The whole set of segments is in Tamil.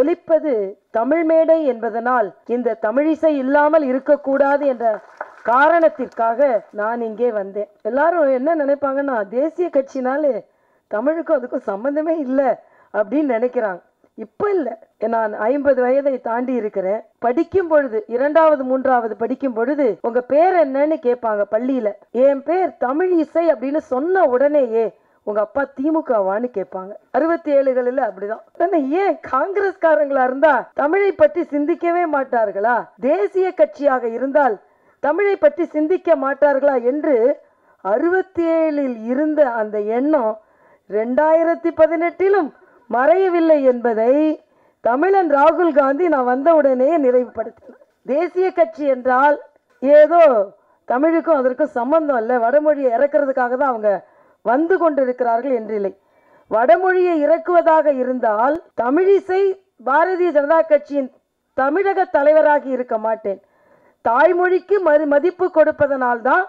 ஒலிப்பது தமிழ் மேடை என்பதனால் இந்த தமிழிசை இல்லாமல் இருக்கக்கூடாது என்ற காரணத்திற்காக நான் இங்கே வந்தேன். எல்லாரும் என்ன நினைப்பாங்கன்னா தேசிய கட்சினாலே தமிழுக்கும் அதுக்கும் சம்பந்தமே இல்லை அப்படின்னு நினைக்கிறாங்க. இப்போ இல்லை. நான் ஐம்பது வயதை தாண்டி இருக்கிறேன். படிக்கும் பொழுது இரண்டாவது மூன்றாவது படிக்கும் பொழுது உங்க பேர் என்னன்னு கேட்பாங்க பள்ளியில. என் பேர் தமிழ் இசை அப்படின்னு சொன்ன உடனேயே உங்க அப்பா திமுகவான்னு கேட்பாங்க. அறுபத்தி ஏழுகளில் அப்படிதான். ஆனா ஏன் காங்கிரஸ்காரங்களா இருந்தா தமிழை பற்றி சிந்திக்கவே மாட்டார்களா? தேசிய கட்சியாக இருந்தால் தமிழை பற்றி சிந்திக்க மாட்டார்களா என்று அறுபத்தி ஏழில் இருந்த அந்த எண்ணம் ரெண்டாயிரத்தி பதினெட்டிலும் மறையவில்லை என்பதை தமிழன் ராகுல் காந்தி நான் வந்தவுடனே நிறைவுபடுத்தினேன் தேசிய கட்சி என்றால் ஏதோ தமிழுக்கும் அதற்கும் சம்பந்தம் இல்லை. வடமொழியை இறக்கிறதுக்காக தான் அவங்க வந்து கொண்டிருக்கிறார்கள் என்றில்லை. வடமொழியை இறக்குவதாக இருந்தால் தமிழிசை பாரதிய ஜனதா கட்சியின் தமிழக தலைவராகி இருக்க மாட்டேன். தாய்மொழிக்கு மறு மதிப்பு கொடுப்பதனால்தான்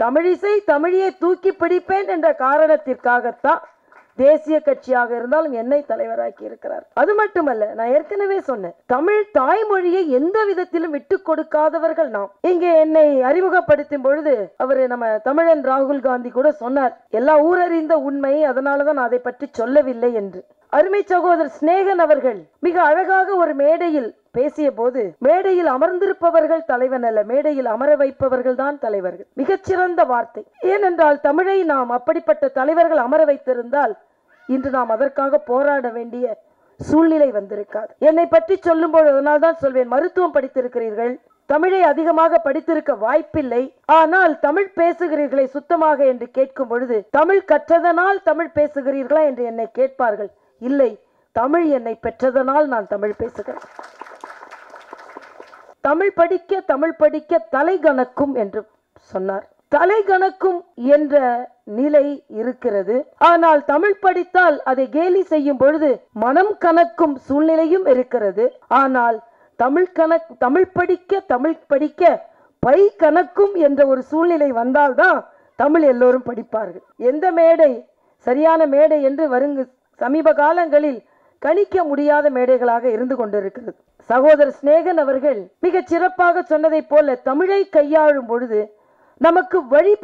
தமிழிசை தமிழியை தூக்கி பிடிப்பேன் என்ற காரணத்திற்காகத்தான் தேசிய கட்சியாக இருந்தாலும் என்னை தலைவராக்கி இருக்கிறார். அது மட்டுமல்ல நான் ஏற்கனவே சொன்னேன் தமிழ் தாய்மொழியை எந்த விதத்திலும் விட்டு கொடுக்காதவர்கள் நாம். இங்கே என்னை அறிமுகப்படுத்தும் பொழுது அவர் நம்ம தமிழன் ராகுல் காந்தி கூட சொன்னார் எல்லா ஊரறிந்த உண்மை அதனாலதான் நான் அதை பற்றி சொல்லவில்லை என்று. அருமை சகோதரர் சிநேகன் அவர்கள் மிக அழகாக ஒரு மேடையில் பேசிய போது மேடையில் அமர்ந்திருப்பவர்கள் தலைவன் அல்ல மேடையில் அமர வைப்பவர்கள் தான் தலைவர்கள். மிகச்சிறந்த வார்த்தை. ஏனென்றால் தமிழை நாம் அப்படிப்பட்ட தலைவர்கள் அமர வைத்திருந்தால் இன்று நாம் அதற்காக போராட வேண்டிய சூழ்நிலை வந்திருக்காது. என்னை பற்றி சொல்லும்போது அதனால் தான் சொல்வேன் மருத்துவம் படித்திருக்கிறீர்கள். தமிழை அதிகமாக படித்திருக்க வாய்ப்பில்லை. ஆனால் தமிழ் பேசுகிறீர்களே சுத்தமாக என்று கேட்கும் பொழுது தமிழ் கற்றதனால் தமிழ் பேசுகிறீர்களா? என்று என்னை கேட்பார்கள். இல்லை தமிழ் என்னை பெற்றதனால் நான் தமிழ் பேசுகிறேன். தமிழ் படிக்க தமிழ் படிக்க தலை கணக்கும் என்று சொன்னார். தலை கணக்கும் என்ற நிலை இருக்கிறது. ஆனால் தமிழ் படித்தால் அதை கேலி செய்யும் பொழுது மனம் கணக்கும் சூழ்நிலையும் இருக்கிறது. ஆனால் தமிழ் கணக் தமிழ் படிக்க தமிழ் படிக்க பை கணக்கும் என்ற ஒரு சூழ்நிலை வந்தால்தான் தமிழ் எல்லோரும் படிப்பார்கள். எந்த மேடை சரியான மேடை என்று வருங்க சமீப காலங்களில் கணிக்க முடியாத மேடைகளாக இருந்து கொண்டிருக்கிறது. சகோதரர் சிநேகன் அவர்கள் மிகச் சிறப்பாக சொன்னதைப் போல தமிழை கையாளும் பொழுது நமக்கு வழி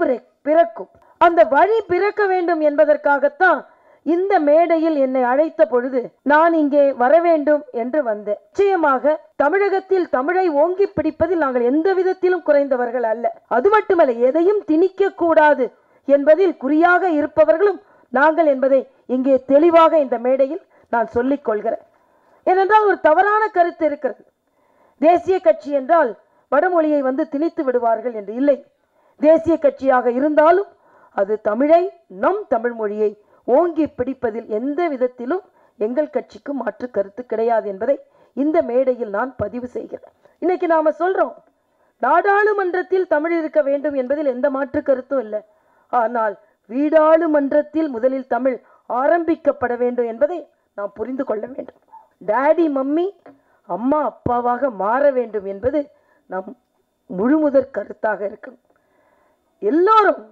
பிறக்கும். அந்த வழி பிறக்க வேண்டும் என்பதற்காகத்தான் இந்த மேடையில் என்னை அழைத்த பொழுது நான் இங்கே வர வேண்டும் என்று வந்தேன். நிச்சயமாக தமிழகத்தில் தமிழை ஓங்கி பிடிப்பதில் நாங்கள் எந்த விதத்திலும் குறைந்தவர்கள் அல்ல. அது மட்டுமல்ல எதையும் திணிக்க கூடாது என்பதில் குறியாக இருப்பவர்களும் நாங்கள் என்பதை இங்கே தெளிவாக இந்த மேடையில் நான் சொல்லிக் கொள்கிறேன். ஏனென்றால் ஒரு தவறான கருத்து இருக்கிறது. தேசிய கட்சி என்றால் வடமொழியை வந்து திணித்து விடுவார்கள் என்று இல்லை. தேசிய கட்சியாக இருந்தாலும் அது தமிழை நம் தமிழ் மொழியை ஓங்கி பிடிப்பதில் எந்த விதத்திலும் எங்கள் கட்சிக்கு மாற்று கருத்து கிடையாது என்பதை இந்த மேடையில் நான் பதிவு செய்கிறேன். இன்னைக்கு நாம சொல்றோம் நாடாளுமன்றத்தில் தமிழ் இருக்க வேண்டும் என்பதில் எந்த மாற்று கருத்தும் இல்லை. ஆனால் வீடாளுமன்றத்தில் முதலில் தமிழ் ஆரம்பிக்கப்பட வேண்டும் என்பதை நாம் புரிந்து கொள்ள வேண்டும். டாடி மம்மி அம்மா அப்பாவாக மாற வேண்டும் என்பது நம் முழுமுதற் கருத்தாக இருக்கும். எல்லோரும்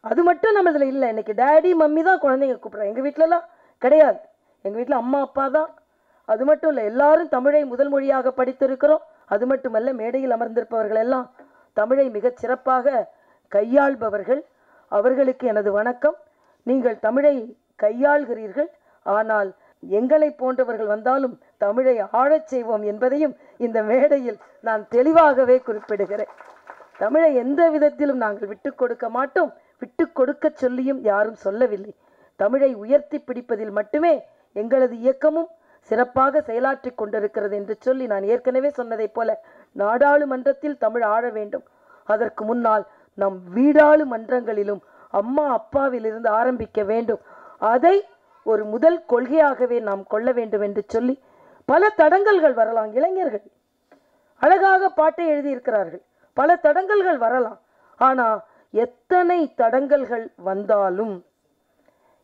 அது மட்டும் நம்ம இதில் இல்லை. இன்னைக்கு டேடி மம்மி தான் குழந்தைங்க கூப்பிட்றோம் எங்கள் வீட்டிலலாம் கிடையாது. எங்கள் வீட்டில் அம்மா அப்பா தான். அது மட்டும் இல்லை எல்லாரும் தமிழை முதல் மொழியாக படித்திருக்கிறோம். அது மட்டுமல்ல மேடையில் அமர்ந்திருப்பவர்கள் எல்லாம் தமிழை மிகச் சிறப்பாக கையாள்பவர்கள். அவர்களுக்கு எனது வணக்கம். நீங்கள் தமிழை கையாள்கிறீர்கள். ஆனால் எங்களை போன்றவர்கள் வந்தாலும் தமிழை ஆழச் செய்வோம் என்பதையும் இந்த மேடையில் நான் தெளிவாகவே குறிப்பிடுகிறேன். தமிழை எந்த விதத்திலும் நாங்கள் விட்டு கொடுக்க மாட்டோம். விட்டு கொடுக்க சொல்லியும் யாரும் சொல்லவில்லை. தமிழை உயர்த்தி பிடிப்பதில் மட்டுமே எங்களது இயக்கமும் சிறப்பாக செயலாற்றிக் கொண்டிருக்கிறது என்று சொல்லி நான் ஏற்கனவே சொன்னதைப் போல நாடாளுமன்றத்தில் தமிழ் ஆழ வேண்டும். அதற்கு முன்னால் நம் வீடாளுமன்றங்களிலும் அம்மா அப்பாவிலிருந்து ஆரம்பிக்க வேண்டும். அதை ஒரு முதல் கொள்கையாகவே நாம் கொள்ள வேண்டும் என்று சொல்லி பல தடங்கல்கள் வரலாம். இளைஞர்கள் அழகாக பாட்டை எழுதியிருக்கிறார்கள். பல தடங்கல்கள் வரலாம். ஆனா எத்தனை தடங்கல்கள் வந்தாலும்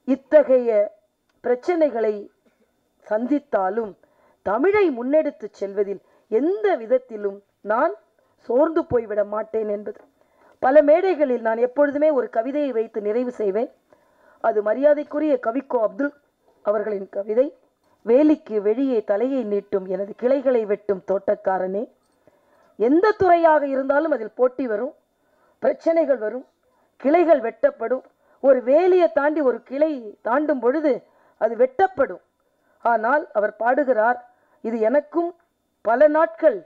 இத்தகைய பிரச்சனைகளை சந்தித்தாலும் தமிழை முன்னெடுத்துச் செல்வதில் எந்த விதத்திலும் நான் சோர்ந்து போய்விட மாட்டேன் என்பது. பல மேடைகளில் நான் எப்பொழுதுமே ஒரு கவிதையை வைத்து நிறைவு செய்வேன். அது மரியாதைக்குரிய கவிக்கோ அப்துல் அவர்களின் கவிதை வேலிக்கு வெளியே தலையை நீட்டும் எனது கிளைகளை வெட்டும் தோட்டக்காரனே. எந்த துறையாக இருந்தாலும் அதில் போட்டி வரும் பிரச்சனைகள் வரும் கிளைகள் வெட்டப்படும். ஒரு வேலியை தாண்டி ஒரு கிளை தாண்டும் பொழுது அது வெட்டப்படும். ஆனால் அவர் பாடுகிறார் இது எனக்கும் பல நாட்கள்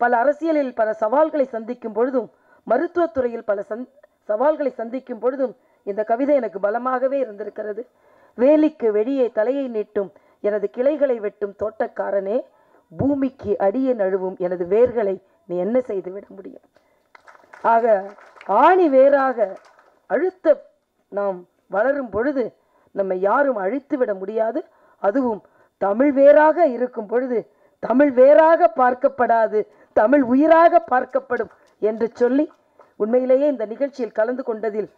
பல அரசியலில் பல சவால்களை சந்திக்கும் பொழுதும் மருத்துவத்துறையில் பல சந் சவால்களை சந்திக்கும் பொழுதும் இந்த கவிதை எனக்கு பலமாகவே இருந்திருக்கிறது. வேலிக்கு வெளியே தலையை நீட்டும் எனது கிளைகளை வெட்டும் தோட்டக்காரனே பூமிக்கு அடியே நழுவும் எனது வேர்களை நீ என்ன செய்து விட முடியும்? ஆக ஆணி வேராக அழுத்த நாம் வளரும் பொழுது நம்மை யாரும் அழித்து விட முடியாது. அதுவும் தமிழ் வேறாக இருக்கும் பொழுது தமிழ் வேறாக பார்க்கப்படாது தமிழ் உயிராக பார்க்கப்படும் என்று சொல்லி உண்மையிலேயே இந்த நிகழ்ச்சியில் கலந்து கொண்டதில்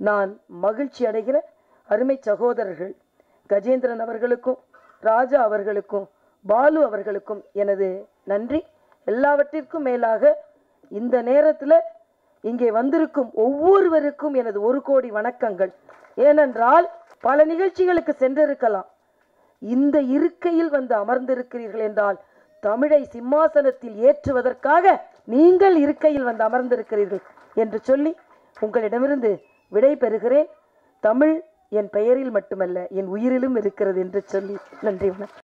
நான் மகிழ்ச்சி அடைகிற அருமை சகோதரர்கள் கஜேந்திரன் அவர்களுக்கும் ராஜா அவர்களுக்கும் பாலு அவர்களுக்கும் எனது நன்றி. எல்லாவற்றிற்கும் மேலாக இந்த நேரத்தில் இங்கே வந்திருக்கும் ஒவ்வொருவருக்கும் எனது ஒரு கோடி வணக்கங்கள். ஏனென்றால் பல நிகழ்ச்சிகளுக்கு சென்றிருக்கலாம். இந்த இருக்கையில் வந்து அமர்ந்திருக்கிறீர்கள் என்றால் தமிழை சிம்மாசனத்தில் ஏற்றுவதற்காக நீங்கள் இருக்கையில் வந்து அமர்ந்திருக்கிறீர்கள். என்று சொல்லி உங்களிடமிருந்து விடை பெறுகிறேன். தமிழ் என் பெயரில் மட்டுமல்ல என் உயிரிலும் இருக்கிறது என்று சொல்லி நன்றி வணக்கம்.